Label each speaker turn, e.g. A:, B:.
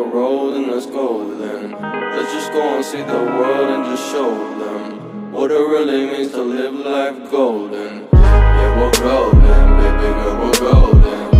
A: the road and let's go then. Let's just go and see the world and just show them what it really means to live life golden.